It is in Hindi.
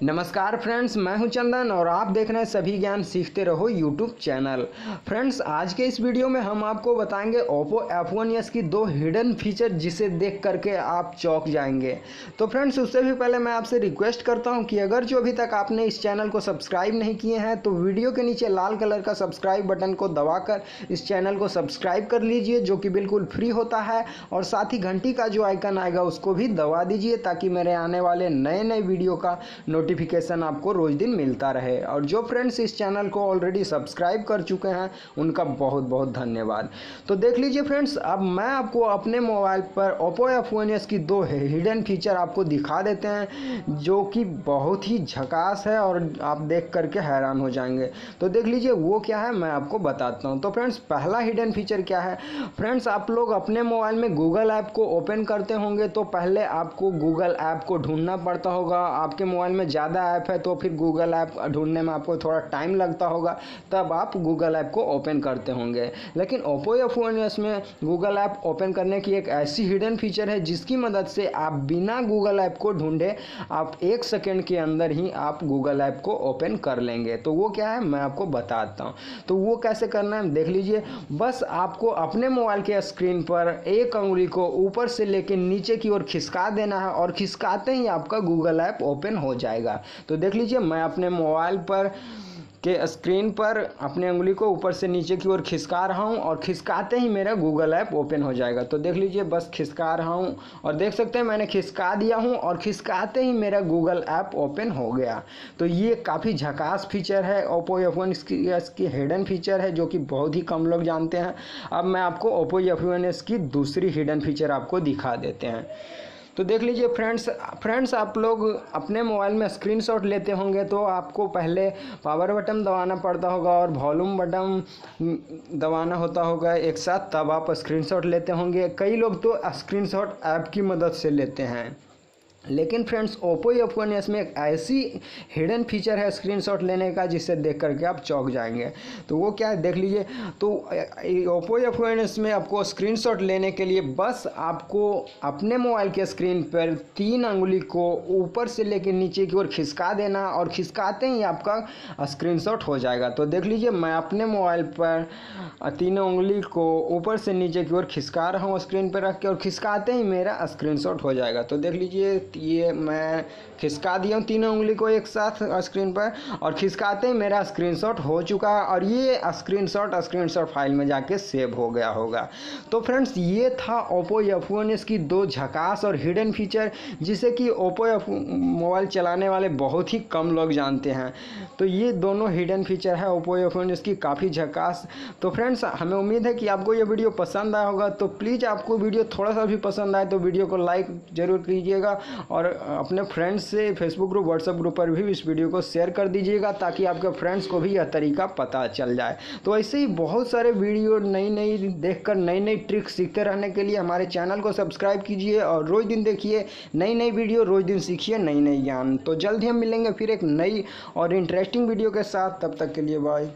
नमस्कार फ्रेंड्स, मैं हूँ चंदन और आप देख रहे हैं सभी ज्ञान सीखते रहो यूट्यूब चैनल। फ्रेंड्स, आज के इस वीडियो में हम आपको बताएँगे ओप्पो एफ़ वन एस की दो हिडन फीचर जिसे देख करके आप चौक जाएँगे। तो फ्रेंड्स, उससे भी पहले मैं आपसे रिक्वेस्ट करता हूँ कि अगर जो अभी तक आपने इस चैनल को सब्सक्राइब नहीं किए हैं तो वीडियो के नीचे लाल कलर का सब्सक्राइब बटन को दबाकर इस चैनल को सब्सक्राइब कर लीजिए, जो कि बिल्कुल फ्री होता है, और साथ ही घंटी का जो आइकन आएगा, उसको भी दबा दीजिए, ताकि मेरे आने वाले नए नए वीडियो का नोटिफिकेशन आपको रोज़ दिन मिलता रहे। और जो फ्रेंड्स इस चैनल को ऑलरेडी सब्सक्राइब कर चुके हैं, उनका बहुत बहुत धन्यवाद। तो देख लीजिए फ्रेंड्स अब मैं आपको अपने मोबाइल पर ओप्पो एफ़ वन एस की दो हिडन फीचर आपको दिखा देते हैं, जो कि बहुत ही झकास है और आप देख करके हैरान हो जाएँगे। तो देख लीजिए, वो क्या है, मैं आपको बताता हूँ। तो फ्रेंड्स पहला हिडन फीचर क्या है? फ्रेंड्स आप लोग अपने मोबाइल में गूगल ऐप को ओपन करते होंगे तो पहले आपको गूगल ऐप को ढूंढना पड़ता होगा। आपके मोबाइल में ज़्यादा ऐप है तो फिर गूगल ऐप ढूँढने में आपको थोड़ा टाइम लगता होगा, तब आप गूगल ऐप को ओपन करते होंगे। लेकिन ओप्पो या फ़ोन एस में गूगल ऐप ओपन करने की एक ऐसी हिडन फीचर है, जिसकी मदद से आप बिना गूगल ऐप को ढूंढे, आप एक सेकेंड के अंदर ही आप गूगल ऐप को ओपन कर लेंगे। तो वो क्या है, मैं आपको बताता हूँ। तो वो कैसे करना है, देख लीजिए, बस आपको अपने मोबाइल के स्क्रीन पर एक अंगुली को ऊपर से लेकर नीचे की ओर खिसका देना है, और खिसकाते ही आपका गूगल ऐप ओपन हो जाएगा। तो देख लीजिए, मैं अपने मोबाइल पर के स्क्रीन पर अपने उंगली को ऊपर से नीचे की ओर खिसका रहा हूँ और खिसकाते ही मेरा गूगल ऐप ओपन हो जाएगा। तो देख लीजिए, बस खिसका रहा हूँ और देख सकते हैं मैंने खिसका दिया हूँ और खिसकाते ही मेरा गूगल ऐप ओपन हो गया। तो ये काफ़ी झकास फीचर है, ओप्पो एफ़ वन की हिडन फीचर है जो कि बहुत ही कम लोग जानते हैं। अब मैं आपको ओप्पो एफ़ वन की दूसरी हिडन फीचर आपको दिखा देते हैं। तो देख लीजिए फ्रेंड्स फ्रेंड्स, आप लोग अपने मोबाइल में स्क्रीनशॉट लेते होंगे तो आपको पहले पावर बटन दबाना पड़ता होगा और वॉल्यूम बटन दबाना होता होगा एक साथ, तब आप स्क्रीनशॉट लेते होंगे। कई लोग तो स्क्रीनशॉट ऐप की मदद से लेते हैं। लेकिन friends, Oppo F one S में एक ऐसी हिडन फीचर है स्क्रीनशॉट लेने का, जिसे देख करके आप चौंक जाएँगे। तो वो क्या है, देख लीजिए। तो ओप्पो एफ़ वन एस में आपको स्क्रीनशॉट लेने के लिए बस आपको अपने मोबाइल के स्क्रीन पर तीन अंगुली को ऊपर से लेकर नीचे की ओर खिसका देना और खिसकाते ही आपका स्क्रीनशॉट हो जाएगा। तो देख लीजिए, मैं अपने मोबाइल पर तीनों उंगली को ऊपर से नीचे की ओर खिसका रहा हूँ स्क्रीन पर रख के और खिसकाते ही मेरा स्क्रीनशॉट हो जाएगा। तो देख लीजिए ये मैं खिसका दिया हूँ तीनों उंगली को एक साथ स्क्रीन पर और खिसकाते ही मेरा स्क्रीनशॉट हो चुका है और ये स्क्रीनशॉट स्क्रीनशॉट फ़ाइल में जाके सेव हो गया होगा। तो फ्रेंड्स ये था ओप्पो एफ़ वन एस की दो झकास और हिडन फीचर जिसे कि ओप्पो एफ़ मोबाइल चलाने वाले बहुत ही कम लोग जानते हैं। तो ये दोनों हिडन फीचर है ओप्पो एफ़ वन एस की काफ़ी झकास। तो फ्रेंड्स हमें उम्मीद है कि आपको ये वीडियो पसंद आया होगा। तो प्लीज़ आपको वीडियो थोड़ा सा भी पसंद आए तो वीडियो को लाइक ज़रूर कीजिएगा और अपने फ्रेंड्स से फेसबुक ग्रुप व्हाट्सएप ग्रुप पर भी इस वीडियो को शेयर कर दीजिएगा ताकि आपके फ्रेंड्स को भी यह तरीका पता चल जाए। तो ऐसे ही बहुत सारे वीडियो नई नई देखकर नई नई ट्रिक सीखते रहने के लिए हमारे चैनल को सब्सक्राइब कीजिए और रोज़ दिन देखिए नई नई वीडियो रोज़ दिन सीखिए नई नई ज्ञान। तो जल्द ही हम मिलेंगे फिर एक नई और इंटरेस्टिंग वीडियो के साथ। तब तक के लिए बाय